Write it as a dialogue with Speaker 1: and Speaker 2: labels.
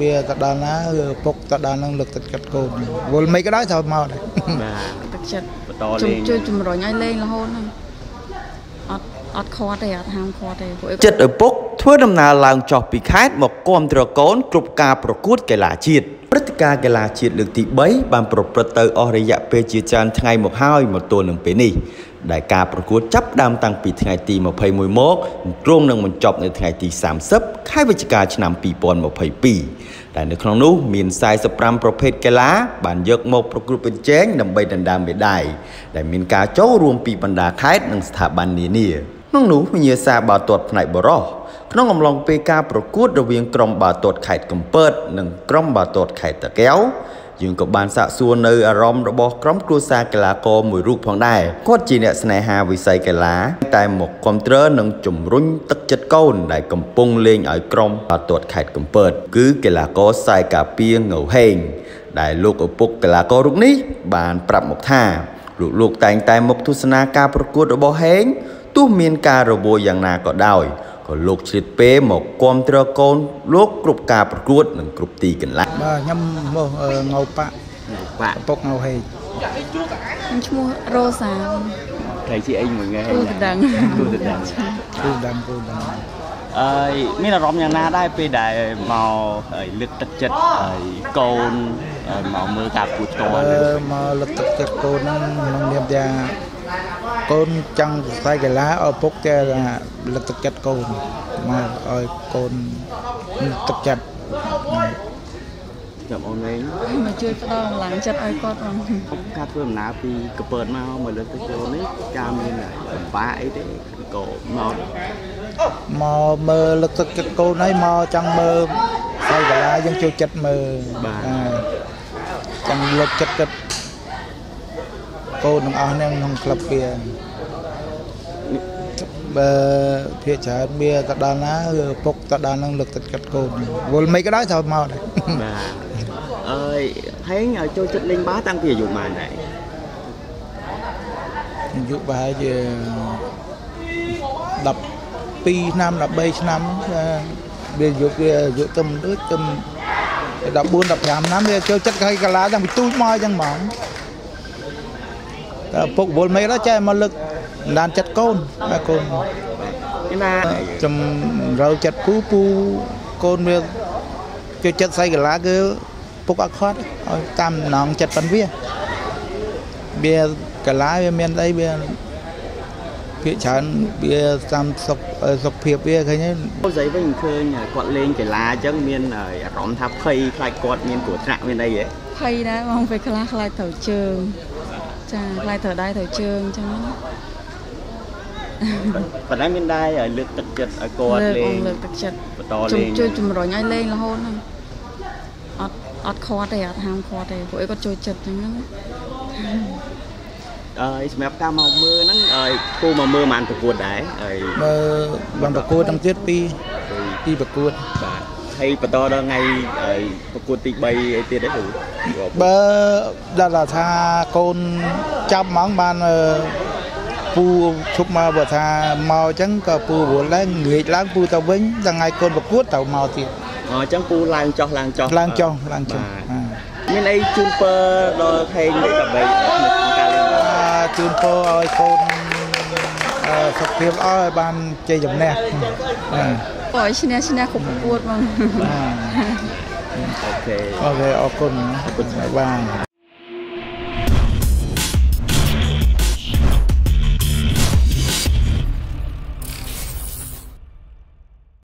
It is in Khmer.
Speaker 1: វាទៅដល់ណាគឺពុកទៅដល់នឹងលើកទឹកចិត្តកូនវល់មិនក៏ដោយត្រូវមកដែរ
Speaker 2: បាទ
Speaker 3: ទឹកចិត្ត
Speaker 2: បន្ត
Speaker 3: ជំ
Speaker 2: លេង
Speaker 3: ជួយជំរុញឲ្យលេងរហូតហ្នឹងអត់អត់ខាត់ទេអត់ហាមខាត់ទេព្រោះអី
Speaker 2: ចិត្តឪពុកធ្វើដំណើរឡើងចុះពីខេត្តមកគាំទ្រកូនគ្រប់ការប្រកួតកីឡាជាតិព្រឹត្តិការណ៍កីឡាជាតិលើកទី3បានប្រព្រឹត្តទៅអស់រយៈពេលជាច្រើនថ្ងៃមកហើយមកទល់នឹងពេលនេះ ដែលការប្រកួតចាប់ផ្ដើមតាំងពីថ្ងៃទី21មកទ្រង់នឹងបញ្ចប់នៅថ្ងៃទី30ខែវិច្ឆិកាឆ្នាំ2022ដែលនៅក្នុងនោះមាន45ប្រភេទកីឡាបានយកមកប្រកួតប្រជែងដើម្បីដណ្ដើមមេដាយដែលមានការចូលរួមពីបណ្ដាខេត្តនិងស្ថាប័ននានាក្នុងនោះវិញ្ញាសាបាល់ទាត់ផ្នែកបរោះក្នុងអំឡុងពេលការប្រកួតរវាងក្រុមបាល់ទាត់ខេត្តកំពត និងក្រុមបាល់ទាត់ខេត្តតាកែវ យើងក៏បានសាកសួរនៅអារម្មណ៍របស់ក្រុមគ្រួសារកីឡាករមួយរូបផងដែរគាត់ជាអ្នកស្នេហាវិស័យកីឡាតែមកគ្រប់គ្រងនិងជំរុញទឹកចិត្តកូនដែលកំពុងលេងឲ្យក្រុមបាល់ទាត់ខេត្តកំពត គឺកីឡាករខ្សែការពារងៅហេងដែលលោកឪពុកកីឡាកររូបនេះ បានប្រាប់មកថាលោកលោកតែងតែមកទស្សនាការប្រកួតរបស់ហេងទោះមានការរវល់យ៉ាងណាក៏ដោយ ក៏លោកឆ្លៀតពេលមកគាំទ្រកូនលោកគ្រប់ការប្រកួតនិងគ្រប់ទីកន្លែង
Speaker 1: បាទខ្ញុំមកអឺងៅប៉ាក់
Speaker 2: បាក់
Speaker 1: ពុកងៅហេង
Speaker 3: ខ្ញុំឈ្មោះរ៉ូសា
Speaker 2: ថ្ងៃជាអីមួយថ្ងៃ
Speaker 3: គូតដឹង
Speaker 2: ទូទៅដឹង
Speaker 1: គូដឹងគូដឹង
Speaker 2: អើយមានអារម្មណ៍យ៉ាងណាដែរពេលដែលមកហើយលើកទឹកចិត្តហើយកូនហើយមកមើលការប្រកួតផ្ទាល់
Speaker 1: អឺមកលើកទឹកចិត្តកូនហ្នឹងក្នុងនាមថា កូនចង់ខ្សែកីឡាឲ្យពុកតែលើកទឹកចិត្តកូនមកឲ្យកូនមានទឹកចិត្ត
Speaker 2: ចាំអូនវិញ
Speaker 3: មកជួយផ្ដល់កម្លាំងចិត្តឲ្យគាត់ផង
Speaker 2: ការធ្វើដំណើរពីកពើតមកមកលើកទឹកចិត្តនេះការមានលំបាកអីទេក៏មក
Speaker 1: មកមើលលើកទឹកចិត្តកូនហើយមកចង់មើលខ្សែកីឡាយើងចូលចិត្តមើលចង់លើកចិត្តចិត្តកូនទាំងអស់ហ្នឹងក្នុងក្លឹបវា បើភាកច្រើនវាទៅដល់ណាគឺពុកទៅដល់នឹងលើកទឹកចិត្តកូនវល់មិនក៏ដោយត្រូវមកដែរ
Speaker 2: បាទអើយហេងឲ្យចូលចិត្តលេងបាល់តាំងពីអាយុប៉ុន្មានដែរ
Speaker 1: អាយុប្រហែលជា12ឆ្នាំ13ឆ្នាំវាយុវាអាយុទៅដូចទៅ14 15ឆ្នាំវាចូលចិត្តកីឡាតាំងពីទូចមកអញ្ចឹងហ្មង តែពុកវល់មិនដល់ចេះមកលើកដានចិត្តកូនហើយកូន
Speaker 2: នេះណា
Speaker 1: ចំរើចិត្តពូពូកូនវាចូលចិត្តស្អីកីឡាគឺពុកអត់ខាត់ឲ្យតាមណងចិត្តប៉ុនវាវាកីឡាវាមានអីវាភាកច្រើនវាតាមសុខសុខភាពវាឃើញហើយ
Speaker 2: អូស្អីវិញឃើញគាត់លេងកីឡាអញ្ចឹងមានអារម្មណ៍ថាភ័យខ្លាចគាត់មានគ្រោះថ្នាក់មានអីហ៎
Speaker 3: ភ័យដែរបងពេលខ្លះខ្លាចត្រូវជើង ចាខ្លាចត្រូវដៃត្រូវជើងអញ្ចឹងណា
Speaker 2: ប៉ុន្តែមានដែរឲ្យលើកទឹកចិត្តឲ្យគាត់
Speaker 3: លើក
Speaker 2: លេ
Speaker 3: អ
Speaker 2: ង
Speaker 3: ងលើកទឹកចិត្ត
Speaker 2: បន្ត
Speaker 3: ជំ
Speaker 2: លេង
Speaker 3: ជួយជំរុញឲ្យលេងរហូតហ្នឹងអត់អត់ខាត់ទេអត់ហាមខាត់ទេព្រោះអីគាត់ចូលចិត្តអញ្ចឹងណា
Speaker 2: អើយសម្រាប់ការមកមើលហ្នឹងអើយគូមកមើលបានប្រកួតដែរហើយ
Speaker 1: មើលបានប្រកួតទាំងទៀតពីពីប្រកួត
Speaker 2: បាទ ហើយបន្តដល់ថ្ងៃហើយប្រកួតទី3អីទៀតទេគ្រូ
Speaker 1: បើដល់ថាកូនចាប់ហ្មងបានអឺពូឈប់មកបើថាមកអញ្ចឹងក៏ពូវល់ដែរងាកឡើងពូទៅវិញដល់ថ្ងៃកូនប្រកួតទៅមកទៀត
Speaker 2: អញ្ចឹងពូឡើងចុះឡើងចុះ
Speaker 1: ឡើងចុះឡើងចុះ
Speaker 2: បាទ
Speaker 1: អា
Speaker 2: មានអីជូនពរដល់ខេងនេះដើម្បីក្នុងការលេងបាល់
Speaker 1: អាជូនពរឲ្យកូនអឺ សុខភាពល្អឲ្យបានជ័យជំនះអា
Speaker 3: បើឲ្យឈ្នះឈ្នះគ្រប់ប្រកួតហ្មង
Speaker 1: អា៎ OK OK អរគុណអរគុណបាទ